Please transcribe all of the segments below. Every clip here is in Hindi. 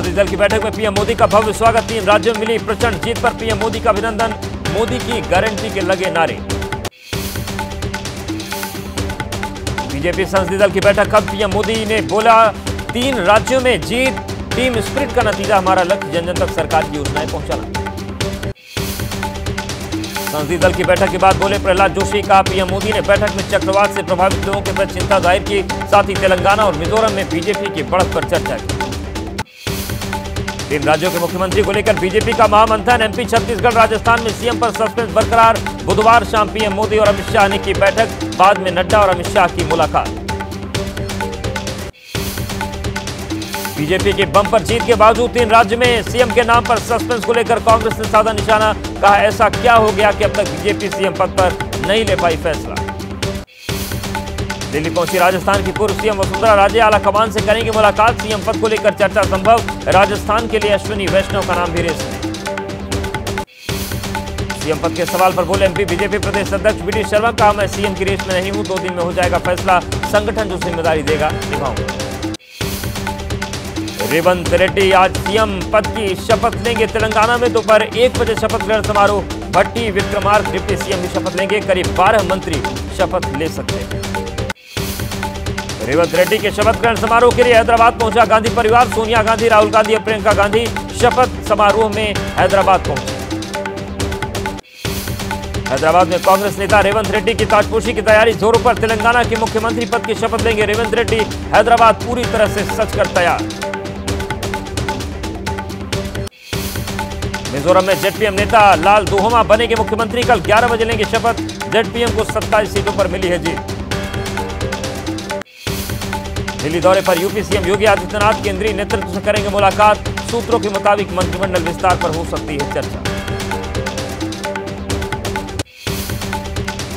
संसदीय दल की बैठक में पीएम मोदी का भव्य स्वागत तीन राज्यों में मिली प्रचंड जीत पर पीएम मोदी का अभिनंदन, मोदी की गारंटी के लगे नारे। बीजेपी संसदीय दल की बैठक कब पीएम मोदी ने बोला, तीन राज्यों में जीत, टीम स्प्रिट का नतीजा, हमारा लक्ष्य जन जन तक सरकार की योजनाएँ पहुंचाना। संसदीय दल की बैठक के बाद बोले प्रहलाद जोशी कहा पीएम मोदी ने बैठक में चक्रवात से प्रभावित लोगों के प्रति चिंता ज़ाहिर की, साथ ही तेलंगाना और मिजोरम में बीजेपी की बढ़त पर चर्चा की। तीन राज्यों के मुख्यमंत्री को लेकर बीजेपी का महामंथन, एमपी, छत्तीसगढ़, राजस्थान में सीएम पर सस्पेंस बरकरार। बुधवार शाम पीएम मोदी और अमित शाह ने की बैठक, बाद में नड्डा और अमित शाह की मुलाकात। बीजेपी की बम्पर जीत के बावजूद तीन राज्य में सीएम के नाम पर सस्पेंस को लेकर कांग्रेस ने साधा निशाना, कहा ऐसा क्या हो गया कि अब तक बीजेपी सीएम पद पर नहीं ले पाई फैसला? दिल्ली पहुँची राजस्थान की पूर्व सीएम वसुंधरा राजे आला कमान से करेंगे मुलाकात। सीएम पद को लेकर चर्चा संभव। राजस्थान के लिए अश्विनी, वैष्णव का नाम भी रेस। सीएम पद के सवाल पर बोले एमपी, बीजेपी प्रदेश अध्यक्ष बी शर्मा कहा मैं सीएम की रेस में नहीं हूँ, दो दिन में हो जाएगा फैसला। संगठन जो ज़िम्मेदारी देगा निभाऊँगा रेवंत रेड्डी आज सीएम पद की शपथ लेंगे तेलंगाना में। दोपहर एक बजे शपथ ग्रहण समारोह। भट्टी, विक्रमार्क, डिप्टी सीएम भी शपथ लेंगे। करीब 12 मंत्री शपथ ले सकते हैं। रेवंत रेड्डी के शपथ ग्रहण समारोह के लिए हैदराबाद पहुँचा गांधी परिवार। सोनिया गांधी, राहुल गांधी और प्रियंका गांधी शपथ समारोह में हैदराबाद पहुँचे। हैदराबाद में कांग्रेस नेता रेवंत रेड्डी की ताजपोशी की तैयारी, जोरों पर तेलंगाना के मुख्यमंत्री पद की शपथ लेंगे रेवंत रेड्डी। हैदराबाद पूरी तरह से सच कर तैयार। मिजोरम में जेडपीएम नेता लाल दोहमा बनेंगे मुख्यमंत्री। कल 11 बजे लेंगे शपथ। जेडपीएम को 27 सीटों पर मिली है जीत। दिल्ली दौरे पर यूपी सीएम योगी आदित्यनाथ केंद्रीय नेतृत्व से करेंगे मुलाकात। सूत्रों के मुताबिक मंत्रिमंडल विस्तार पर हो सकती है चर्चा।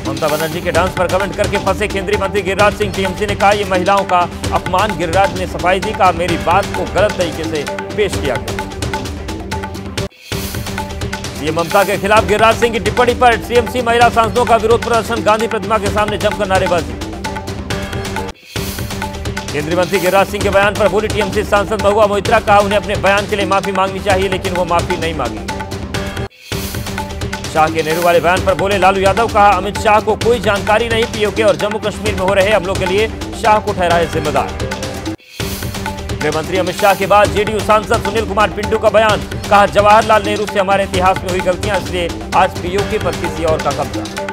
ममता बनर्जी के डांस पर कमेंट करके फंसे केंद्रीय मंत्री गिरिराज सिंह। टीएमसी ने कहा यह महिलाओं का अपमान गिरिराज ने सफ़ाई दी कहा मेरी बात को गलत तरीके से पेश किया गया। सीएम ममता के खिलाफ गिरिराज सिंह की टिप्पणी पर टीएमसी महिला सांसदों का विरोध प्रदर्शन। गांधी प्रतिमा के सामने जमकर नारेबाजी। केंद्रीय मंत्री गिरिराज सिंह के बयान पर बोली, टीएमसी सांसद महुआ मोहित्रा कहा उन्हें अपने बयान के लिए माफ़ी मांगनी चाहिए, लेकिन वो माफ़ी नहीं मांगी। शाह के नेहरू वाले बयान पर बोले, लालू यादव कहा अमित शाह को कोई जानकारी नहीं, पीओके और जम्मू कश्मीर में हो रहे हमलों के लिए शाह को ठहराए जिम्मेदार। गृह मंत्री अमित शाह के बाद जेडीयू सांसद सुनील कुमार पिंटू का बयान, कहा जवाहरलाल नेहरू से हमारे इतिहास में हुई गलतियाँ, इसलिए आज पीओके पर किसी और का कब्जा।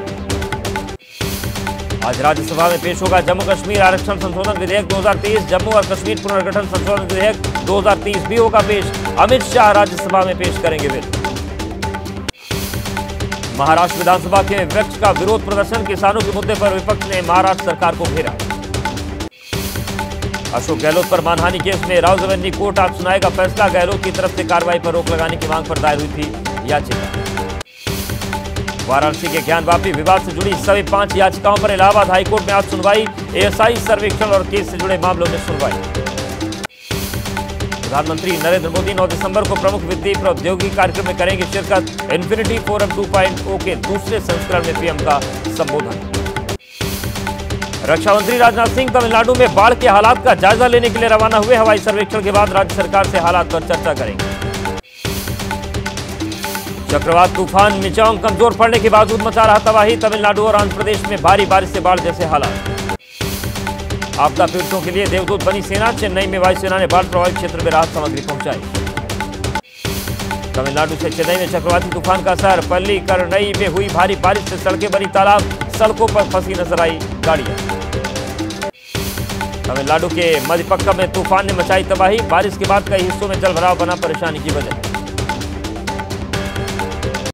आज राज्यसभा में पेश होगा जम्मू कश्मीर आरक्षण संशोधन विधेयक 2023 जम्मू और कश्मीर पुनर्गठन संशोधन विधेयक 2030 भी होगा पेश। अमित शाह राज्यसभा में पेश करेंगे बिल महाराष्ट्र विधानसभा के विपक्ष का विरोध प्रदर्शन किसानों के मुद्दे पर विपक्ष ने महाराष्ट्र सरकार को घेरा। अशोक गहलोत पर मानहानि केस में राउजवेंदी कोर्ट आज सुनाएगा फैसला। गहलोत की तरफ़ से कार्रवाई पर रोक लगाने की मांग पर दायर हुई थी याचिका। वाराणसी के ज्ञान वापी विवाद से जुड़ी सभी पाँच याचिकाओं पर इलाहाबाद हाईकोर्ट में आज सुनवाई, एएसआई सर्वेक्षण और केस से जुड़े मामलों में सुनवाई। प्रधानमंत्री नरेंद्र मोदी 9 दिसंबर को प्रमुख वित्तीय प्रौद्योगिकी कार्यक्रम में करेंगे शिरकत। इन्फिनिटी फोरम 2.0 के दूसरे संस्करण में पीएम का संबोधन। रक्षा मंत्री राजनाथ सिंह तमिलनाडु में बाढ़ के हालात का जायजा लेने के लिए रवाना हुए हवाई सर्वेक्षण के बाद राज्य सरकार से हालात पर चर्चा करेंगे। चक्रवात तूफ़ान मिचांग कमज़ोर पड़ने के बावजूद मचा रहा तबाही, तमिलनाडु और आंध्र प्रदेश में भारी बारिश से बाढ़ जैसे हालात। आपदा पीड़ितों के लिए देवदूत बनी सेना, चेन्नई में वायुसेना ने बाढ़ प्रभावित क्षेत्र में राहत सामग्री पहुंचाई। तमिलनाडु से चेन्नई में चक्रवाती तूफ़ान का असर पल्ली करनई में हुई भारी बारिश से सड़कें बनी तालाब, सड़कों पर फंसी नज़र आई गाड़ियाँ। तमिलनाडु के मध्यपक्का में तूफ़ान ने मचाई तबाही, बारिश के बाद कई हिस्सों में जलभराव बना परेशानी की वजह।